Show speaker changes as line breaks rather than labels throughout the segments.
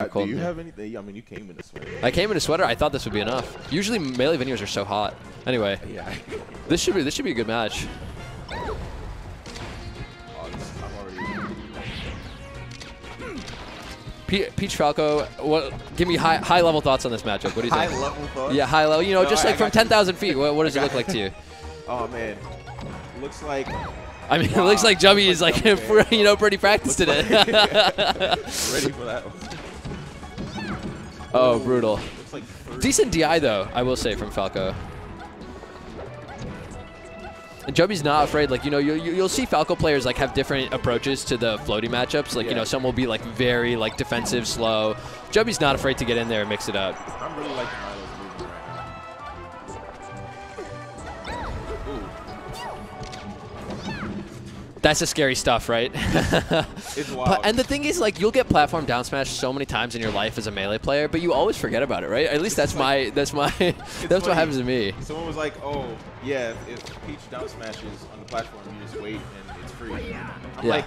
Uh, Do you have anything? I mean, you came in a sweater.
I came in a sweater. I thought this would be enough. Usually melee venues are so hot. Anyway,
Yeah.
this should be this should be a good match.
oh,
Pe Peach Falco, what? Give me high high level thoughts on this matchup. What do you think?
High level thoughts.
Yeah, high level. You know,
No,
just
I
like from
you.
10,000 feet. What, what does it look like to you?
Oh man, looks like
I mean, it looks like Jubby is like,
like
you know, pretty practiced today.
ready for that. one.
Oh, brutal.
Like
Decent DI though, I will say from Falco. And Jubby's not afraid. Like you know, you, you, you'll see Falco players like have different approaches to the floaty matchups. Like you know, some will be like very like defensive, slow. Jubby's not afraid to get in there and mix it up.
I'm really liking Milo's movement right now.
That's the scary stuff, right?
It's wild.
But, and the thing is, like, you'll get platform down smash so many times in your life as a melee player, but you always forget about it, right? At least that's my that's my that's what happens to me.
Someone was like, "Oh, yeah, if, if Peach down smashes on the platform, you just wait and it's free." I'm
Yeah.
like,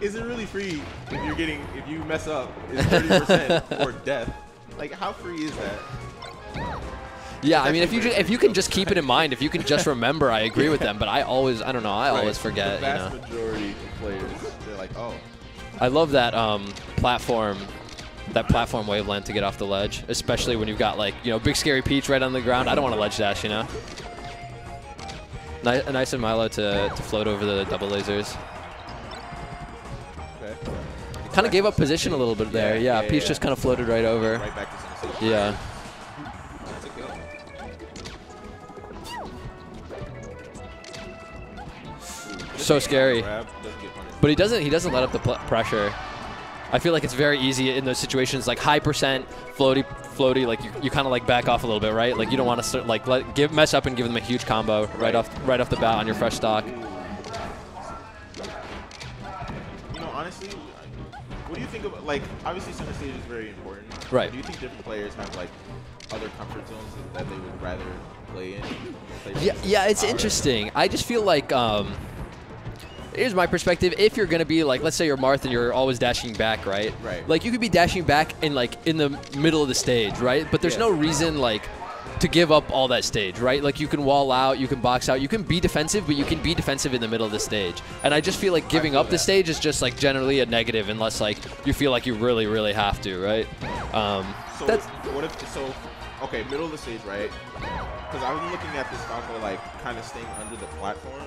"Is it really free if you're getting if you mess up? It's thirty percent or death? Like, how free is that?"
Yeah, I mean, if you if you can just keep it in mind, if you can just remember, I agree with them. But I always, I don't know, I always forget.
The
You
vast
know,
majority of players, they're like, "Oh,
I love that um, platform, that platform waveland to get off the ledge, especially when you've got like you know big scary Peach right on the ground. I don't want to ledge dash, you know. Nice, nice of Milo to, to float over the double lasers.
okay."
Kind of gave up position a little bit there.
Yeah,
Yeah,
yeah,
Peach
yeah.
just kind of floated right over.
Right back to sensation.
Yeah. So scary.
Grab, doesn't get punished.
But he doesn't. He doesn't let up the pressure. I feel like it's very easy in those situations, like high percent floaty, floaty. Like you, you kind of like back off a little bit, right? Like you don't want to start like let give mess up and give them a huge combo right,
Right.
off right off the bat on your fresh stock.
You know, honestly, what do you think of like obviously center stage is very important.
Right.
Do you think different players have like other comfort zones that they would rather play in? Play
Yeah, yeah, it's interesting. I just feel like um, here's my perspective. If you're gonna be like, let's say you're Marth and you're always dashing back, right?
Right.
Like you could be dashing back in like in the middle of the stage, right? But there's
Yeah.
no reason like to give up all that stage, right? Like you can wall out, you can box out, you can be defensive, but you can be defensive in the middle of the stage. And I just feel like giving
feel
up the stage is just like generally a negative unless like you feel like you really, really have to, right? Um,
So
that's
what if so? Okay, middle of the stage, right? Because I was looking at this Falco like kind of staying under the platform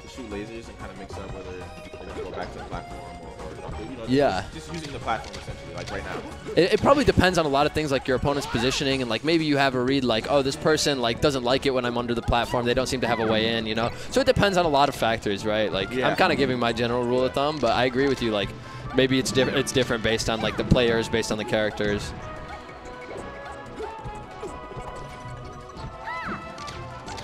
to shoot lasers and kind of mix up whether they're gonna go back to the platform or, or you know,
Yeah.
just, just using the platform essentially, like right now.
It, it probably depends on a lot of things like your opponent's positioning and like maybe you have a read like oh this person like doesn't like it when I'm under the platform they don't seem to have a way in you know so it depends on a lot of factors right like
Yeah.
I'm kind of giving my general rule of thumb but I agree with you like maybe it's different it's different based on like the players based on the characters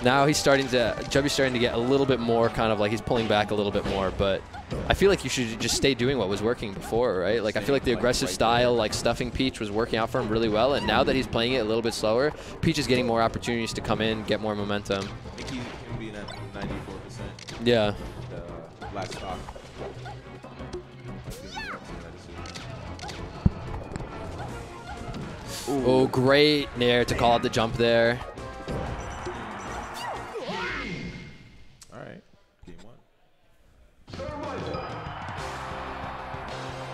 now he's starting to Jubby's starting to get a little bit more kind of like he's pulling back a little bit more but I feel like you should just stay doing what was working before right like I feel like the aggressive style like stuffing Peach was working out for him really well and now that he's playing it a little bit slower Peach is getting more opportunities to come in get more momentum
I think he's gonna be at 94 percent.
yeah
The uh, last stock.
oh great nair to call out the jump there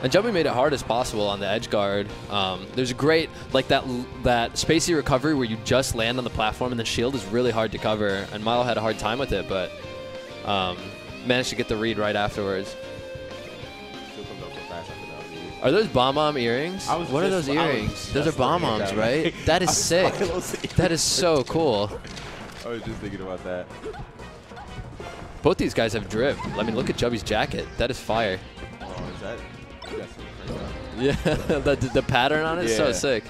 And Jubby made it hard as possible on the edge guard. Um, there's a great like that that spacey recovery where you just land on the platform and the shield is really hard to cover. And Milo had a hard time with it, but um, managed to get the read right afterwards.
Still comes up so fast after that. dude.
Are those bomb bomb earrings? What are those earrings? Those are bomb bombs, right? That is sick.
like, those earrings.
That is so cool.
I was just thinking about that.
Both these guys have drip. I mean, look at Jubby's jacket. That is fire.
Oh, is that? You got some crazy out.
Yeah, the, the pattern on it is so sick.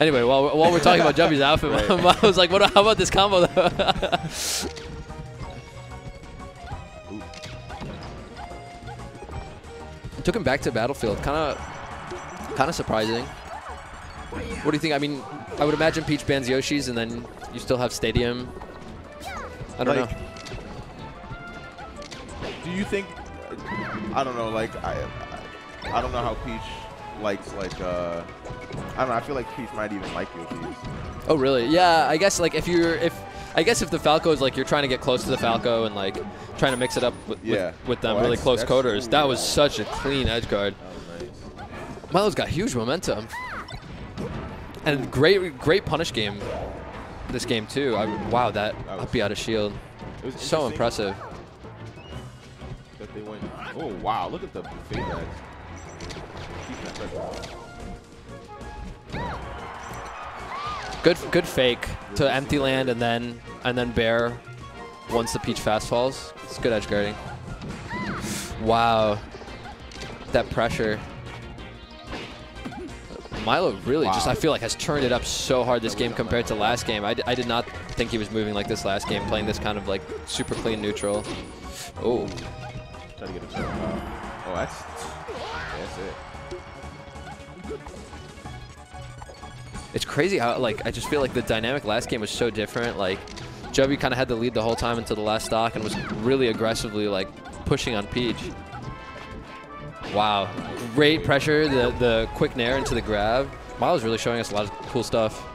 Anyway, while, while we're talking about Jubby's outfit,
Right.
I was like, what, how about this combo? though? Took him back to Battlefield. Kind of, kind of surprising. What do you think? I mean, I would imagine Peach bans Yoshi's, and then you still have Stadium. I don't
Like,
know.
Do you think? I don't know. Like I, I, don't know how Peach likes like uh, I don't know. I feel like Peach might even like Yoshi's.
Oh, really? Yeah, I guess like if you're if I guess if the Falco is like you're trying to get close to the Falco and like trying to mix it up with,
Yeah.
with, with them
Oh,
really close coders.
cool,
That was such a clean edge guard.
Oh, nice.
Milo's got huge momentum. And great great punish game this game too. I, wow, that,
That
up out of shield.
It was
So impressive.
That they went. Oh wow! Look at the fade backs. Keeping that pressure on.
Good good fake to empty land and then and then bair once the peach fast falls. It's good edge guarding. Wow. That pressure. Milo really just, I feel like, has turned it up so hard this game compared to last game. I, d- I did not think he was moving like this last game, playing this kind of like super clean neutral. Oh,
Try to get a. Oh, that's that's it.
It's crazy how, like, I just feel like the dynamic last game was so different. Like, Jubby kind of had the lead the whole time until the last stock and was really aggressively, like, pushing on Peach. Wow. Great pressure, the, the quick nair into the grab. Milo's really showing us a lot of cool stuff.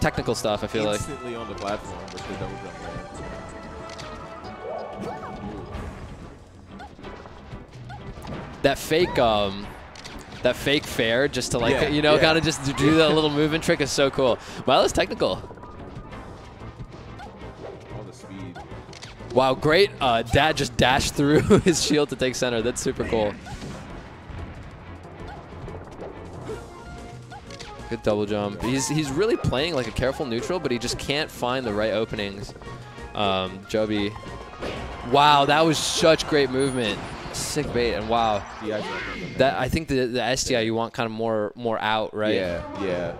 Technical stuff, I feel like.
instantly on the platform with the double jump
That fake, um, that fake fair just to like,
Yeah,
you know,
yeah.
kind of just do that little movement trick is so cool. Technical.
All the speed.
Wow, great. Uh, dad just dashed through his shield to take center. That's super cool. Good double jump. He's he's really playing like a careful neutral, but he just can't find the right openings. Um, Jubby. Wow, that was such great movement. Sick bait, and wow, that I think the the SDI you want kind of more more out, right?
Yeah, yeah.